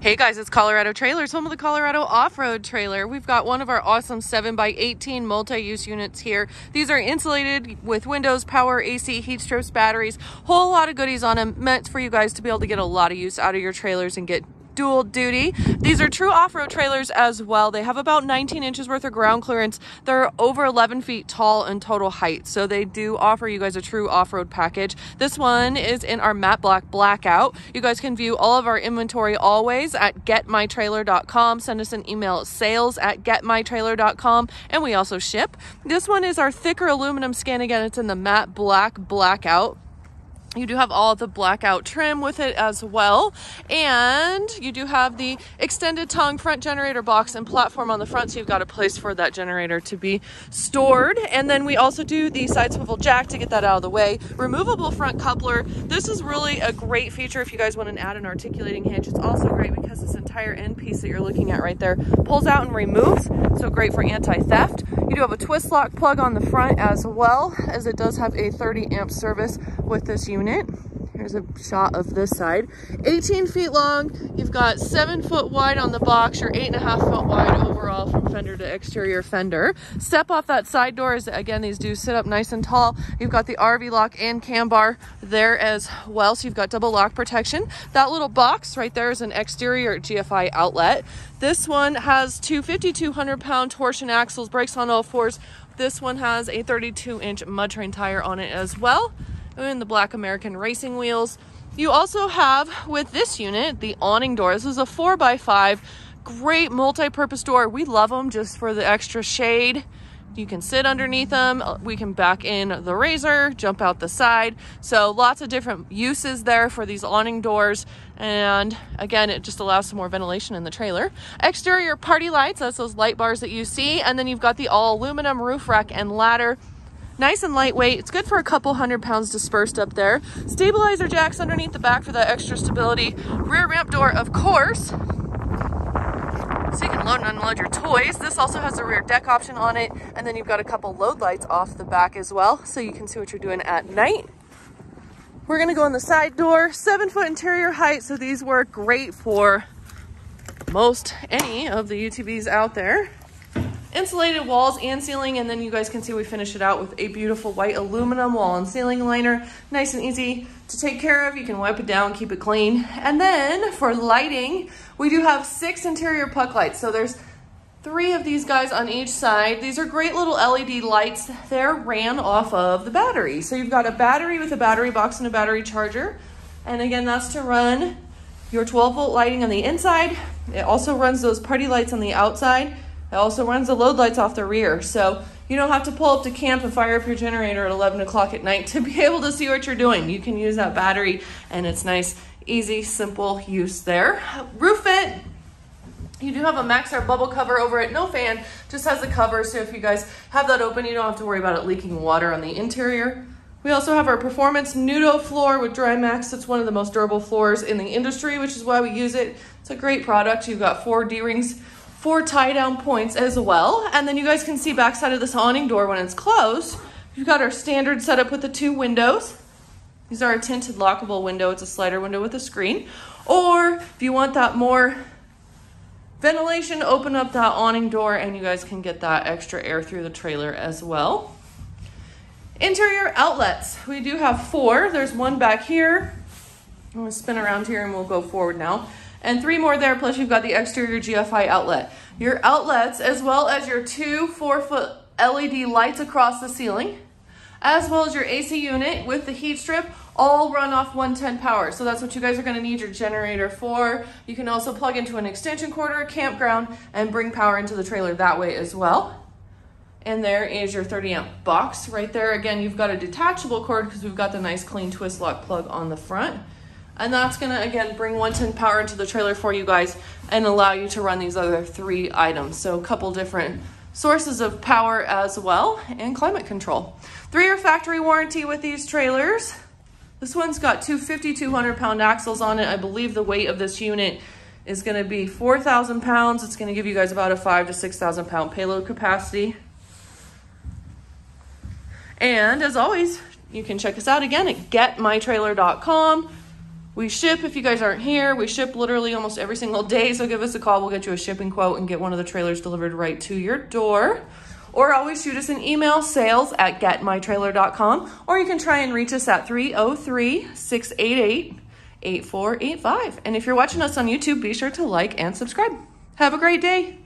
Hey guys, it's Colorado Trailers, home of the Colorado Off-Road Trailer. We've got one of our awesome 7x18 multi-use units here. These are insulated with windows, power, AC, heat strips, batteries, whole lot of goodies on them, meant for you guys to be able to get a lot of use out of your trailers and get dual duty. These are true off-road trailers as well. They have about 19 inches worth of ground clearance. They're over 11 feet tall in total height. So they do offer you guys a true off-road package. This one is in our matte black blackout. You guys can view all of our inventory always at getmytrailer.com. Send us an email at sales at getmytrailer.com and we also ship. This one is our thicker aluminum skin. Again, it's in the matte black blackout. You do have all the blackout trim with it as well. And you do have the extended tongue front generator box and platform on the front. So you've got a place for that generator to be stored. And then we also do the side swivel jack to get that out of the way. Removable front coupler. This is really a great feature if you guys want to add an articulating hinge. It's also great because this entire end piece that you're looking at right there pulls out and removes. So great for anti-theft. You do have a twist lock plug on the front as well as it does have a 30 amp service with this unit unit. Here's a shot of this side. 18 feet long. You've got seven foot wide on the box. You're eight and a half foot wide overall from fender to exterior fender. Step off that side door as again, these do sit up nice and tall. You've got the RV lock and cam bar there as well. So you've got double lock protection. That little box right there is an exterior GFI outlet. This one has two 5,200 pound torsion axles, brakes on all fours. This one has a 32 inch mud terrain tire on it as well and the black American racing wheels. You also have with this unit, the awning door. This is a four by five, great multi-purpose door. We love them just for the extra shade. You can sit underneath them. We can back in the razor, jump out the side. So lots of different uses there for these awning doors. And again, it just allows some more ventilation in the trailer. Exterior party lights, that's those light bars that you see. And then you've got the all aluminum roof rack and ladder. Nice and lightweight. It's good for a couple hundred pounds dispersed up there. Stabilizer jacks underneath the back for that extra stability. Rear ramp door, of course. So you can load and unload your toys. This also has a rear deck option on it. And then you've got a couple load lights off the back as well. So you can see what you're doing at night. We're gonna go in the side door, seven foot interior height. So these work great for most any of the UTVs out there insulated walls and ceiling and then you guys can see we finish it out with a beautiful white aluminum wall and ceiling liner. Nice and easy to take care of. You can wipe it down keep it clean. And then for lighting we do have six interior puck lights. So there's three of these guys on each side. These are great little led lights. They're ran off of the battery. So you've got a battery with a battery box and a battery charger. And again that's to run your 12 volt lighting on the inside. It also runs those party lights on the outside it also runs the load lights off the rear, so you don't have to pull up to camp and fire up your generator at 11 o'clock at night to be able to see what you're doing. You can use that battery, and it's nice, easy, simple use there. Roof vent, you do have a Maxxair bubble cover over it, no fan, just has the cover, so if you guys have that open, you don't have to worry about it leaking water on the interior. We also have our Performance Nudo floor with DryMax. It's one of the most durable floors in the industry, which is why we use it. It's a great product. You've got four D-rings four tie down points as well. And then you guys can see backside of this awning door when it's closed. We've got our standard setup with the two windows. These are a tinted lockable window. It's a slider window with a screen. Or if you want that more ventilation, open up that awning door and you guys can get that extra air through the trailer as well. Interior outlets. We do have four. There's one back here. I'm gonna spin around here and we'll go forward now and three more there, plus you've got the exterior GFI outlet. Your outlets, as well as your two four foot LED lights across the ceiling, as well as your AC unit with the heat strip, all run off 110 power. So that's what you guys are gonna need your generator for. You can also plug into an extension cord or a campground and bring power into the trailer that way as well. And there is your 30 amp box right there. Again, you've got a detachable cord because we've got the nice clean twist lock plug on the front. And that's gonna, again, bring 110 power into the trailer for you guys and allow you to run these other three items. So a couple different sources of power as well and climate control. Three-year factory warranty with these trailers. This one's got two 5,200 pound axles on it. I believe the weight of this unit is gonna be 4,000 pounds. It's gonna give you guys about a five to 6,000 pound payload capacity. And as always, you can check us out again at getmytrailer.com We ship if you guys aren't here. We ship literally almost every single day. So give us a call. We'll get you a shipping quote and get one of the trailers delivered right to your door. Or always shoot us an email, sales at getmytrailer.com. Or you can try and reach us at 303 688 8485. And if you're watching us on YouTube, be sure to like and subscribe. Have a great day.